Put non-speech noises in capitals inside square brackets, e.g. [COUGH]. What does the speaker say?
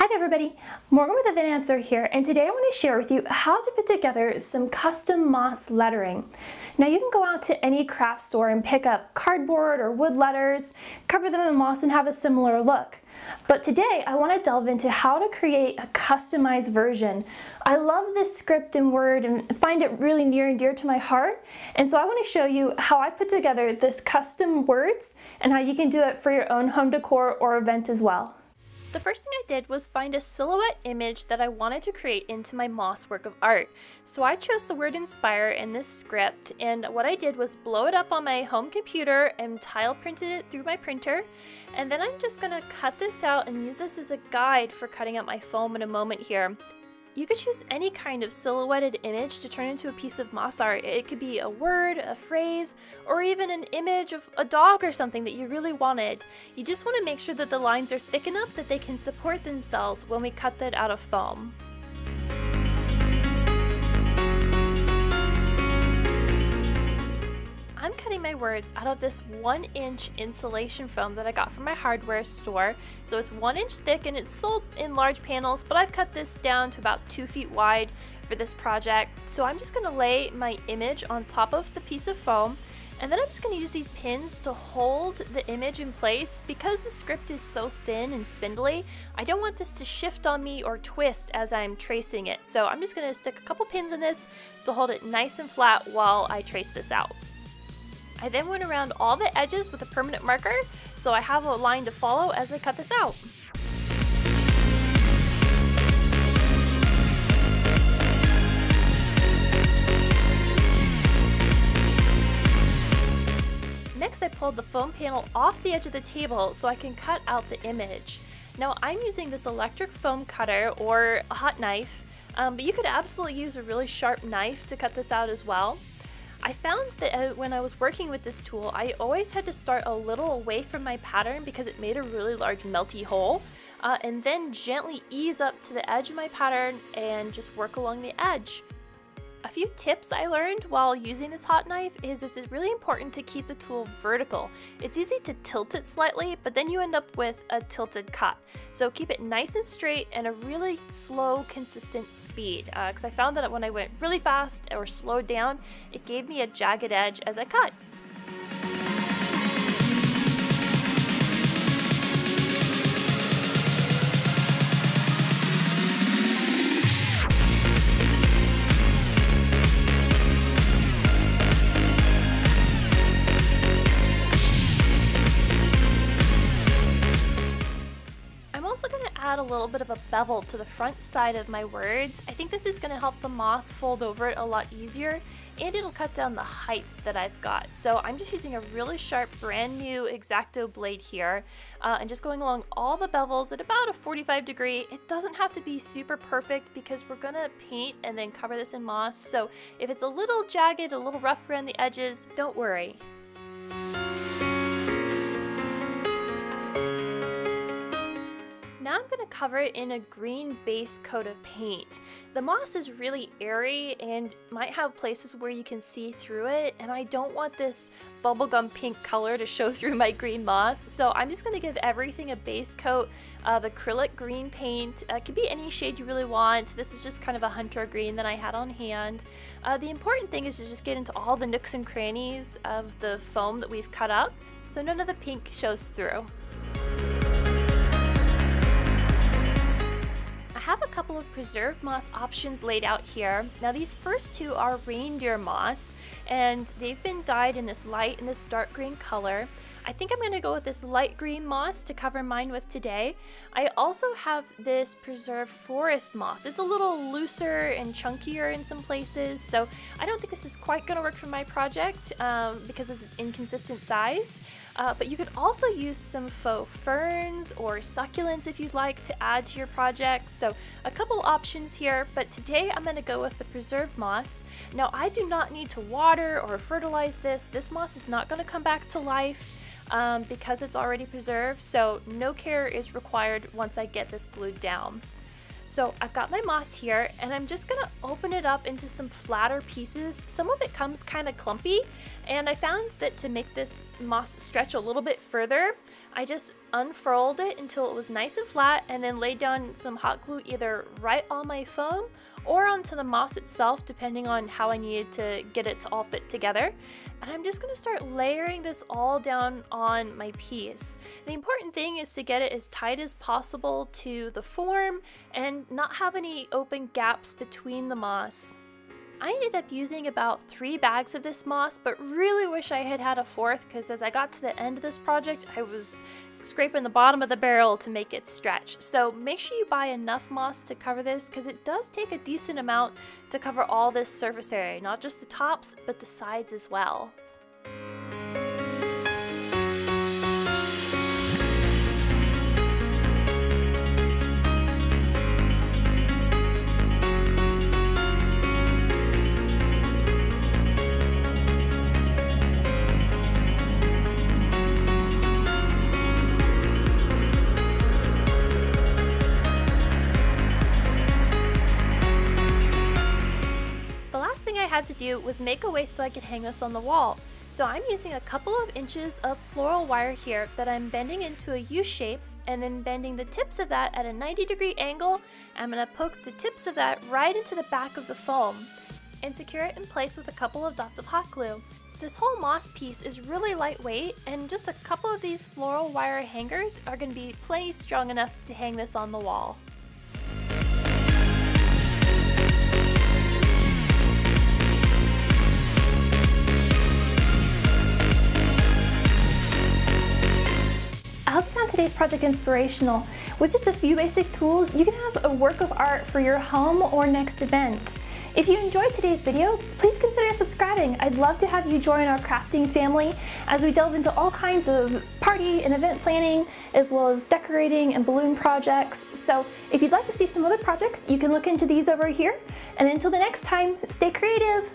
Hi there everybody, Morgan with Event Answer here and today I want to share with you how to put together some custom moss lettering. Now you can go out to any craft store and pick up cardboard or wood letters, cover them in moss and have a similar look. But today I want to delve into how to create a customized version. I love this script in Word and find it really near and dear to my heart and so I want to show you how I put together this custom words and how you can do it for your own home decor or event as well. The first thing I did was find a silhouette image that I wanted to create into my moss work of art. So I chose the word inspire in this script and what I did was blow it up on my home computer and tile printed it through my printer. And then I'm just gonna cut this out and use this as a guide for cutting out my foam in a moment here. You could choose any kind of silhouetted image to turn into a piece of moss art. It could be a word, a phrase, or even an image of a dog or something that you really wanted. You just want to make sure that the lines are thick enough that they can support themselves when we cut that out of foam. My words out of this one inch insulation foam that I got from my hardware store. So it's one inch thick and it's sold in large panels, but I've cut this down to about two feet wide for this project. So I'm just gonna lay my image on top of the piece of foam and then I'm just going to use these pins to hold the image in place. Because the script is so thin and spindly, I don't want this to shift on me or twist as I'm tracing it. So I'm just going to stick a couple pins in this to hold it nice and flat while I trace this out. I then went around all the edges with a permanent marker, so I have a line to follow as I cut this out. Next I pulled the foam panel off the edge of the table so I can cut out the image. Now I'm using this electric foam cutter or a hot knife, um, but you could absolutely use a really sharp knife to cut this out as well. I found that uh, when I was working with this tool, I always had to start a little away from my pattern because it made a really large melty hole, uh, and then gently ease up to the edge of my pattern and just work along the edge. A few tips I learned while using this hot knife is it's really important to keep the tool vertical. It's easy to tilt it slightly, but then you end up with a tilted cut. So keep it nice and straight and a really slow, consistent speed. Because uh, I found that when I went really fast or slowed down, it gave me a jagged edge as I cut. Little bit of a bevel to the front side of my words. I think this is going to help the moss fold over it a lot easier and it'll cut down the height that I've got. So I'm just using a really sharp brand new X-Acto blade here uh, and just going along all the bevels at about a 45 degree. It doesn't have to be super perfect because we're going to paint and then cover this in moss. So if it's a little jagged, a little rough around the edges, don't worry. Now I'm going to cover it in a green base coat of paint. The moss is really airy and might have places where you can see through it and I don't want this bubblegum pink color to show [LAUGHS] through my green moss so I'm just going to give everything a base coat of acrylic green paint. Uh, it could be any shade you really want. This is just kind of a hunter green that I had on hand. Uh, the important thing is to just get into all the nooks and crannies of the foam that we've cut up so none of the pink shows through. Couple of preserved moss options laid out here. Now these first two are reindeer moss and they've been dyed in this light and this dark green color. I think I'm going to go with this light green moss to cover mine with today. I also have this preserved forest moss. It's a little looser and chunkier in some places, so I don't think this is quite going to work for my project um, because it's inconsistent size. Uh, but you could also use some faux ferns or succulents if you'd like to add to your project. So a couple options here, but today I'm going to go with the preserved moss. Now I do not need to water or fertilize this. This moss is not going to come back to life um, because it's already preserved, so no care is required once I get this glued down. So I've got my moss here and I'm just gonna open it up into some flatter pieces. Some of it comes kind of clumpy and I found that to make this moss stretch a little bit further, I just unfurled it until it was nice and flat and then laid down some hot glue either right on my foam or onto the moss itself depending on how I needed to get it to all fit together. And I'm just going to start layering this all down on my piece. The important thing is to get it as tight as possible to the form and not have any open gaps between the moss. I ended up using about three bags of this moss, but really wish I had had a fourth because as I got to the end of this project, I was scraping the bottom of the barrel to make it stretch. So make sure you buy enough moss to cover this because it does take a decent amount to cover all this surface area, not just the tops, but the sides as well. Had to do was make a way so I could hang this on the wall. So I'm using a couple of inches of floral wire here that I'm bending into a U shape and then bending the tips of that at a 90 degree angle. I'm going to poke the tips of that right into the back of the foam and secure it in place with a couple of dots of hot glue. This whole moss piece is really lightweight and just a couple of these floral wire hangers are going to be plenty strong enough to hang this on the wall. Today's project inspirational. With just a few basic tools, you can have a work of art for your home or next event. If you enjoyed today's video, please consider subscribing. I'd love to have you join our crafting family as we delve into all kinds of party and event planning, as well as decorating and balloon projects. So if you'd like to see some other projects, you can look into these over here. And until the next time, stay creative.